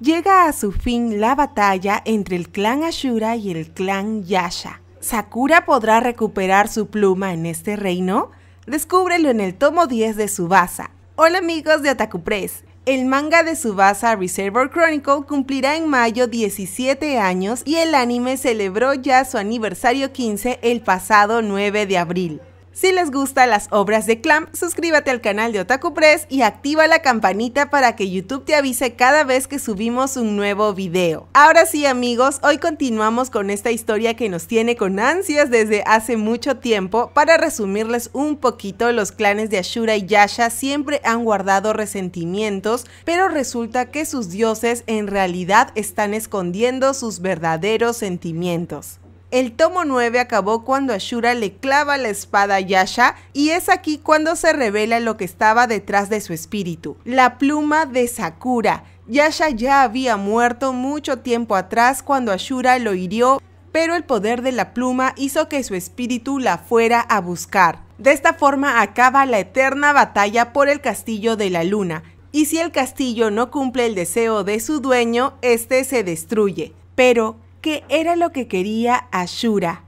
Llega a su fin la batalla entre el clan Ashura y el clan Yasha. ¿Sakura podrá recuperar su pluma en este reino? Descúbrelo en el tomo 10 de Subasa. Hola amigos de Otaku Press. El manga de Subasa Reservoir Chronicle cumplirá en mayo 17 años y el anime celebró ya su aniversario 15 el pasado 9 de abril. Si les gustan las obras de Clamp, suscríbete al canal de Otaku Press y activa la campanita para que YouTube te avise cada vez que subimos un nuevo video. Ahora sí amigos, hoy continuamos con esta historia que nos tiene con ansias desde hace mucho tiempo. Para resumirles un poquito, los clanes de Ashura y Yasha siempre han guardado resentimientos, pero resulta que sus dioses en realidad están escondiendo sus verdaderos sentimientos. El tomo 9 acabó cuando Ashura le clava la espada a Yasha y es aquí cuando se revela lo que estaba detrás de su espíritu, la pluma de Sakura. Yasha ya había muerto mucho tiempo atrás cuando Ashura lo hirió, pero el poder de la pluma hizo que su espíritu la fuera a buscar. De esta forma acaba la eterna batalla por el castillo de la luna, y si el castillo no cumple el deseo de su dueño, este se destruye. Pero, ¿Qué era lo que quería Ashura.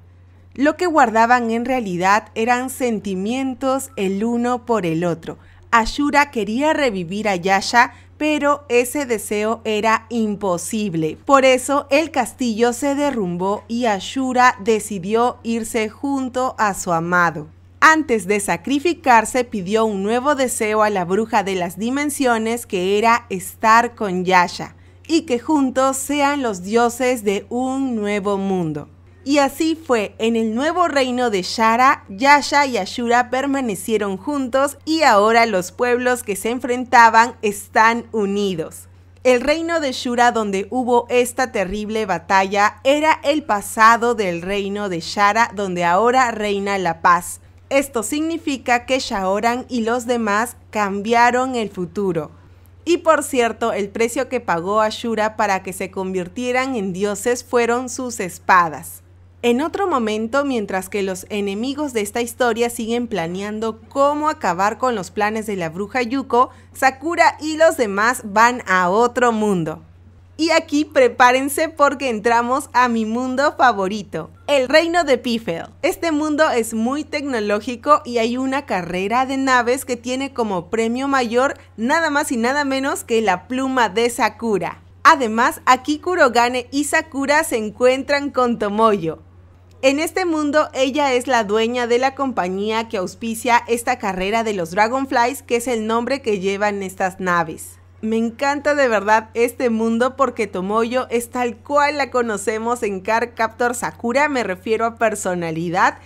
Lo que guardaban en realidad eran sentimientos el uno por el otro. Ashura quería revivir a Yasha, pero ese deseo era imposible. Por eso el castillo se derrumbó y Ashura decidió irse junto a su amado. Antes de sacrificarse pidió un nuevo deseo a la bruja de las dimensiones que era estar con Yasha y que juntos sean los dioses de un nuevo mundo. Y así fue, en el nuevo reino de Shara, Yasha y Ashura permanecieron juntos y ahora los pueblos que se enfrentaban están unidos. El reino de Shura donde hubo esta terrible batalla era el pasado del reino de Shara donde ahora reina la paz. Esto significa que Shaoran y los demás cambiaron el futuro. Y por cierto, el precio que pagó Ashura para que se convirtieran en dioses fueron sus espadas. En otro momento, mientras que los enemigos de esta historia siguen planeando cómo acabar con los planes de la bruja Yuko, Sakura y los demás van a otro mundo. Y aquí prepárense porque entramos a mi mundo favorito, el reino de Pifel. Este mundo es muy tecnológico y hay una carrera de naves que tiene como premio mayor nada más y nada menos que la pluma de Sakura. Además, aquí Kurogane y Sakura se encuentran con Tomoyo. En este mundo, ella es la dueña de la compañía que auspicia esta carrera de los Dragonflies, que es el nombre que llevan estas naves. Me encanta de verdad este mundo porque Tomoyo es tal cual la conocemos en Car Captor Sakura, me refiero a personalidad.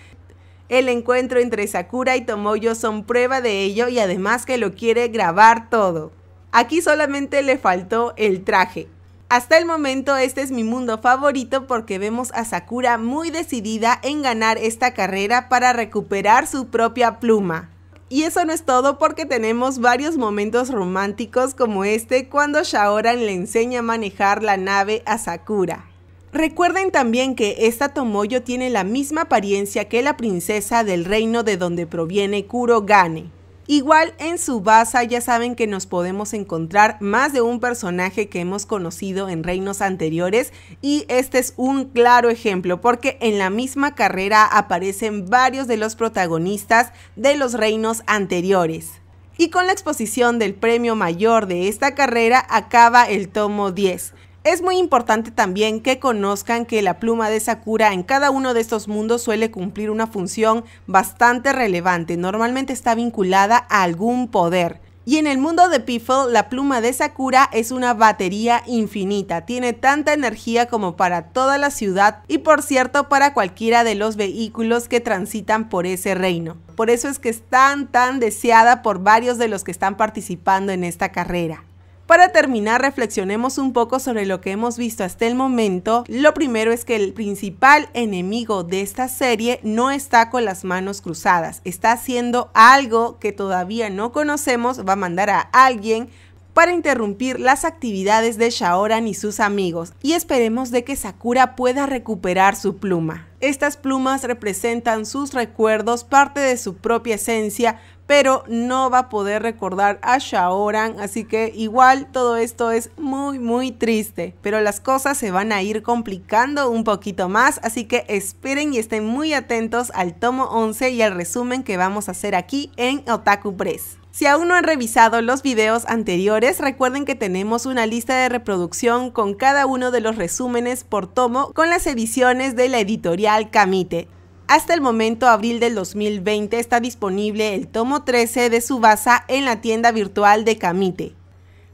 El encuentro entre Sakura y Tomoyo son prueba de ello y además que lo quiere grabar todo. Aquí solamente le faltó el traje. Hasta el momento este es mi mundo favorito porque vemos a Sakura muy decidida en ganar esta carrera para recuperar su propia pluma. Y eso no es todo porque tenemos varios momentos románticos como este cuando Shaoran le enseña a manejar la nave a Sakura. Recuerden también que esta Tomoyo tiene la misma apariencia que la princesa del reino de donde proviene Kurogane. Igual en Subasa ya saben que nos podemos encontrar más de un personaje que hemos conocido en reinos anteriores y este es un claro ejemplo porque en la misma carrera aparecen varios de los protagonistas de los reinos anteriores. Y con la exposición del premio mayor de esta carrera acaba el tomo 10. Es muy importante también que conozcan que la pluma de Sakura en cada uno de estos mundos suele cumplir una función bastante relevante. Normalmente está vinculada a algún poder. Y en el mundo de Piffle, la pluma de Sakura es una batería infinita. Tiene tanta energía como para toda la ciudad y por cierto para cualquiera de los vehículos que transitan por ese reino. Por eso es que es tan tan deseada por varios de los que están participando en esta carrera. Para terminar, reflexionemos un poco sobre lo que hemos visto hasta el momento. Lo primero es que el principal enemigo de esta serie no está con las manos cruzadas, está haciendo algo que todavía no conocemos, va a mandar a alguien para interrumpir las actividades de Shaoran y sus amigos y esperemos de que Sakura pueda recuperar su pluma. Estas plumas representan sus recuerdos, parte de su propia esencia, pero no va a poder recordar a Shaoran, así que igual todo esto es muy muy triste, pero las cosas se van a ir complicando un poquito más, así que esperen y estén muy atentos al tomo 11 y al resumen que vamos a hacer aquí en Otaku Press. Si aún no han revisado los videos anteriores, recuerden que tenemos una lista de reproducción con cada uno de los resúmenes por tomo con las ediciones de la editorial Kamite. Hasta el momento, abril del 2020, está disponible el tomo 13 de Subasa en la tienda virtual de Kamite.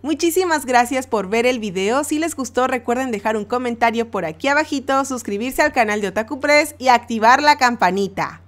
Muchísimas gracias por ver el video, si les gustó recuerden dejar un comentario por aquí abajito, suscribirse al canal de Otaku Press y activar la campanita.